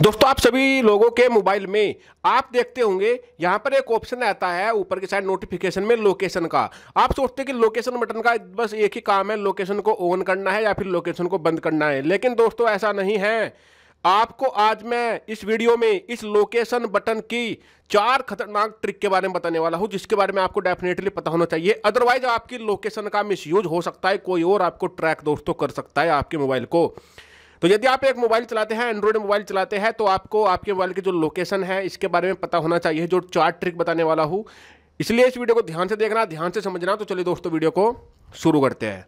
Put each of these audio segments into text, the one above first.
दोस्तों, आप सभी लोगों के मोबाइल में आप देखते होंगे, यहाँ पर एक ऑप्शन आता है ऊपर की साइड नोटिफिकेशन में लोकेशन का। आप सोचते हैं कि लोकेशन बटन का बस एक ही काम है लोकेशन को ऑन करना है या फिर लोकेशन को बंद करना है। लेकिन दोस्तों, ऐसा नहीं है। आपको आज मैं इस वीडियो में इस लोकेशन बटन की चार खतरनाक ट्रिक के बारे में बताने वाला हूँ, जिसके बारे में आपको डेफिनेटली पता होना चाहिए। अदरवाइज़ आपकी लोकेशन का मिसयूज हो सकता है, कोई और आपको ट्रैक दोस्तों कर सकता है आपके मोबाइल को। तो यदि आप एक मोबाइल चलाते हैं एंड्रॉइड मोबाइल चलाते हैं तो आपको आपके मोबाइल की जो लोकेशन है, इसके बारे में पता होना चाहिए। जो चार ट्रिक बताने वाला हूँ। इसलिए इस वीडियो को ध्यान से देखना, ध्यान से समझना। तो चलिए दोस्तों वीडियो को शुरू करते हैं।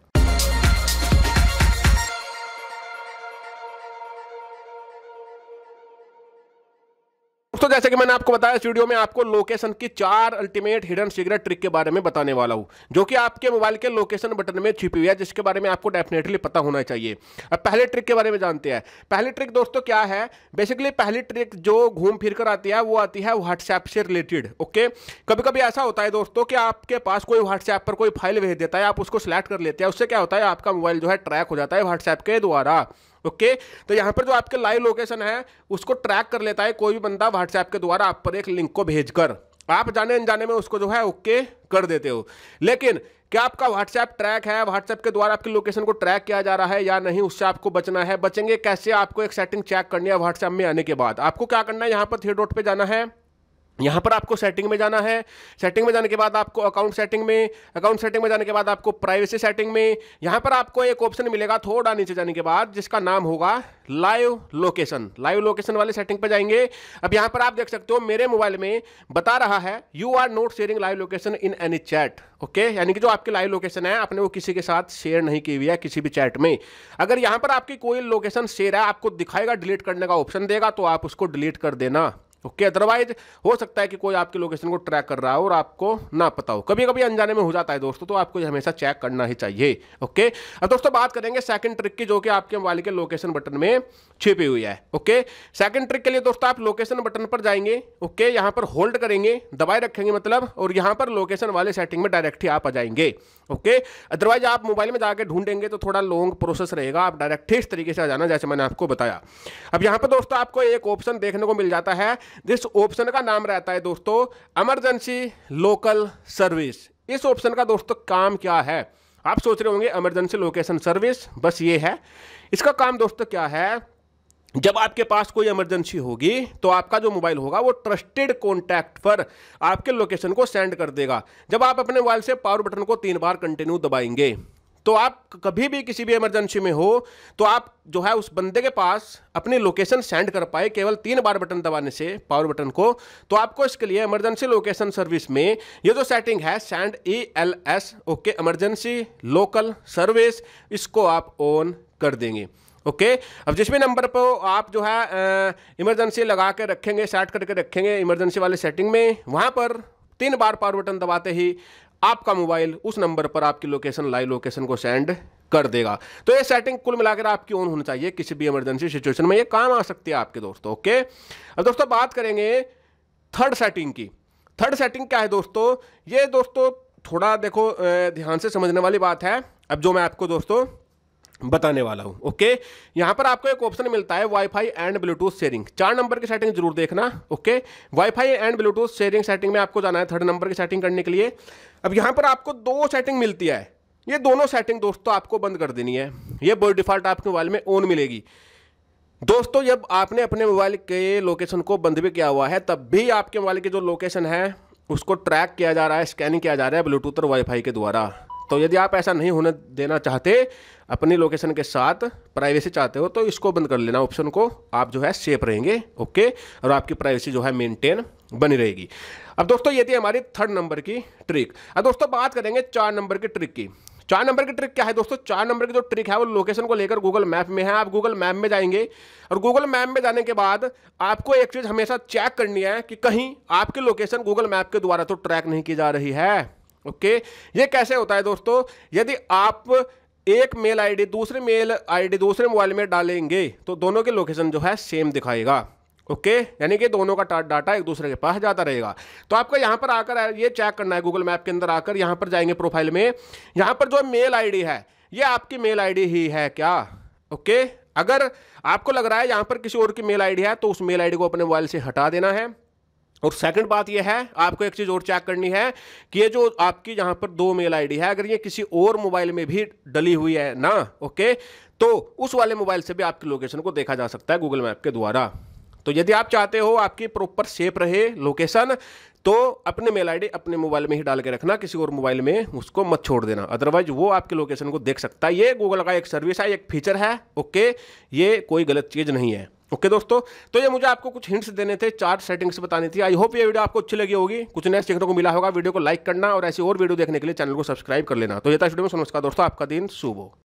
दोस्तों जैसे कि मैंने आपको बताया, इस वीडियो में आपको लोकेशन की चार अल्टीमेट हिडन सीक्रेट ट्रिक के बारे में बताने वाला हूँ, जो कि आपके मोबाइल के लोकेशन बटन में छिपी हुई है, जिसके बारे में आपको डेफिनेटली पता होना चाहिए। अब पहले ट्रिक के बारे में जानते हैं। पहली ट्रिक दोस्तों क्या है? बेसिकली पहली ट्रिक जो घूम फिर कर आती है, वो आती है व्हाट्सएप से रिलेटेड ओके कभी कभी ऐसा होता है दोस्तों कि आपके पास कोई व्हाट्सएप पर कोई फ़ाइल भेज देता है, आप उसको सिलेक्ट कर लेते हैं, उससे क्या होता है, आपका मोबाइल जो है ट्रैक हो जाता है व्हाट्सएप के द्वारा। ओके तो यहाँ पर जो आपके लाइव लोकेशन है, उसको ट्रैक कर लेता है कोई भी बंदा व्हाट्सएप के द्वारा आप पर एक लिंक को भेजकर। आप जाने अनजाने में उसको जो है ओके कर देते हो। लेकिन क्या आपका व्हाट्सएप ट्रैक है? व्हाट्सएप के द्वारा आपकी लोकेशन को ट्रैक किया जा रहा है या नहीं, उससे आपको बचना है? बचेंगे कैसे? आपको एक सेटिंग चेक करनी है व्हाट्सएप में आने के बाद। आपको क्या करना है? यहाँ पर थ्री डॉट पे जाना है। यहाँ पर आपको सेटिंग में जाना है। सेटिंग में जाने के बाद आपको अकाउंट सेटिंग में अकाउंट सेटिंग में जाने के बाद आपको प्राइवेसी सेटिंग में। यहाँ पर आपको एक ऑप्शन मिलेगा थोड़ा नीचे जाने के बाद, जिसका नाम होगा लाइव लोकेशन लाइव लोकेशन वाले सेटिंग पर जाएँगे। अब यहाँ पर आप देख सकते हो, मेरे मोबाइल में बता रहा है you are not sharing live location in any chat okay यानी कि जो आपकी लाइव लोकेशन है, आपने वो किसी के साथ शेयर नहीं की हुई है किसी भी चैट में। अगर यहाँ पर आपकी कोई लोकेशन शेयर है, आपको दिखाएगा डिलीट करने का ऑप्शन देगा तो आप उसको डिलीट कर देना। ओके अदरवाइज़ हो सकता है कि कोई आपके लोकेशन को ट्रैक कर रहा हो और आपको ना पता हो। कभी कभी अनजाने में हो जाता है दोस्तों तो आपको हमेशा चेक करना ही चाहिए, ओके? अब दोस्तों बात करेंगे सेकंड ट्रिक की, जो कि आपके मोबाइल के लोकेशन बटन में छिपी हुई है, ओके? सेकंड ट्रिक के लिए दोस्तों आप लोकेशन बटन पर जाएँगे, ओके? यहाँ पर होल्ड करेंगे, दबाए रखेंगे मतलब और यहाँ पर लोकेशन वाले सेटिंग में डायरेक्ट ही आप आ जाएँगे, ओके? अदरवाइज़ आप मोबाइल में जाकर ढूंढेंगे तो थोड़ा लॉन्ग प्रोसेस रहेगा, आप डायरेक्ट इस तरीके से आ जाना जैसे मैंने आपको बताया। अब यहाँ पर दोस्तों आपको एक ऑप्शन देखने को मिल जाता है जिस ऑप्शन का नाम रहता है दोस्तों एमरजेंसी लोकल सर्विस इस ऑप्शन का दोस्तों काम क्या है? आप सोच रहे होंगे एमरजेंसी लोकेशन सर्विस बस ये है। इसका काम दोस्तों क्या है? जब आपके पास कोई इमरजेंसी होगी तो आपका जो मोबाइल होगा, वो ट्रस्टेड कॉन्टैक्ट पर आपके लोकेशन को सेंड कर देगा। जब आप अपने मोबाइल से पावर बटन को तीन बार कंटिन्यू दबाएँगे तो आप कभी भी किसी भी इमरजेंसी में हो तो आप जो है उस बंदे के पास अपनी लोकेशन सेंड कर पाए, केवल तीन बार बटन दबाने से पावर बटन को तो आपको इसके लिए इमरजेंसी लोकेशन सर्विस में ये जो सेटिंग है send E L S okay emergency local service इसको आप ऑन कर देंगे ओके okay? अब जिस भी नंबर पर आप जो है इमरजेंसी लगा के रखेंगे सेट करके रखेंगे इमरजेंसी वाले सेटिंग में, वहाँ पर तीन बार पावर बटन दबाते ही आपका मोबाइल उस नंबर पर आपकी लोकेशन, लाइव लोकेशन को सेंड कर देगा। तो ये सेटिंग कुल मिलाकर आपकी ऑन होनी चाहिए, किसी भी इमरजेंसी सिचुएशन में ये काम आ सकती है आपके दोस्तों ओके अब दोस्तों बात करेंगे थर्ड सेटिंग की। थर्ड सेटिंग क्या है दोस्तों? ये दोस्तों थोड़ा देखो ध्यान से समझने वाली बात है। अब जो मैं आपको दोस्तों बताने वाला हूँ ओके यहाँ पर आपको एक ऑप्शन मिलता है वाईफाई एंड ब्लूटूथ शेयरिंग चार नंबर की सेटिंग ज़रूर देखना okay WiFi and Bluetooth sharing setting में आपको जाना है थर्ड नंबर की सेटिंग करने के लिए। अब यहाँ पर आपको दो सेटिंग मिलती है। ये दोनों सेटिंग दोस्तों आपको बंद कर देनी है। ये बाई डिफ़ॉल्ट आपके मोबाइल में ऑन मिलेगी। दोस्तों, जब आपने अपने मोबाइल के लोकेशन को बंद भी किया हुआ है, तब भी आपके मोबाइल की जो लोकेशन है, उसको ट्रैक किया जा रहा है स्कैनिंग किया जा रहा है ब्लूटूथ और वाईफाई के द्वारा। तो यदि आप ऐसा नहीं होने देना चाहते अपनी लोकेशन के साथ प्राइवेसी चाहते हो तो इसको बंद कर लेना ऑप्शन को। आप जो है सेफ़ रहेंगे ओके और आपकी प्राइवेसी जो है मेंटेन बनी रहेगी। अब दोस्तों, ये थी हमारी थर्ड नंबर की ट्रिक अब दोस्तों, बात करेंगे चार नंबर की ट्रिक की। चार नंबर की ट्रिक क्या है दोस्तों? चार नंबर की जो ट्रिक है, वो लोकेशन को लेकर गूगल मैप में है। आप गूगल मैप में जाएँगे और गूगल मैप में जाने के बाद आपको एक चीज़ हमेशा चेक करनी है कि कहीं आपकी लोकेशन गूगल मैप के द्वारा तो ट्रैक नहीं की जा रही है ओके ये कैसे होता है दोस्तों? यदि आप एक मेल आईडी, दूसरे मेल आईडी, दूसरे मोबाइल में डालेंगे तो दोनों के लोकेशन जो है सेम दिखाएगा। ओके? यानी कि दोनों का डाटा एक दूसरे के पास जाता रहेगा। तो आपको यहाँ पर आकर ये चेक करना है गूगल मैप के अंदर आकर, यहाँ पर जाएँगे प्रोफ़ाइल में। यहाँ पर जो मेल आईडी है, ये आपकी मेल आईडी ही है क्या? ओके? अगर आपको लग रहा है यहाँ पर किसी और की मेल आईडी है तो उस मेल आईडी को अपने मोबाइल से हटा देना है। और सेकंड बात यह है, आपको एक चीज़ और चेक करनी है कि ये जो आपकी यहाँ पर दो मेल आईडी है, अगर ये किसी और मोबाइल में भी डली हुई है ना ओके तो उस वाले मोबाइल से भी आपकी लोकेशन को देखा जा सकता है गूगल मैप के द्वारा। तो यदि आप चाहते हो आपकी प्रॉपर सेफ़ रहे लोकेशन तो अपने मेल आईडी अपने मोबाइल में ही डाल के रखना, किसी और मोबाइल में उसको मत छोड़ देना। अदरवाइज़ वो आपके लोकेशन को देख सकता है। ये गूगल का एक सर्विस है, एक फीचर है ओके ये कोई गलत चीज़ नहीं है। ओके दोस्तों तो ये मुझे आपको कुछ हिंट्स देने थे, चार सेटिंग्स बतानी थी। आई होप ये वीडियो आपको अच्छी लगी होगी। कुछ नया सीखने को मिला होगा वीडियो को लाइक करना और ऐसी और वीडियो देखने के लिए चैनल को सब्सक्राइब कर लेना। तो ये था वीडियो में नमस्कार दोस्तों, आपका दिन शुभ हो।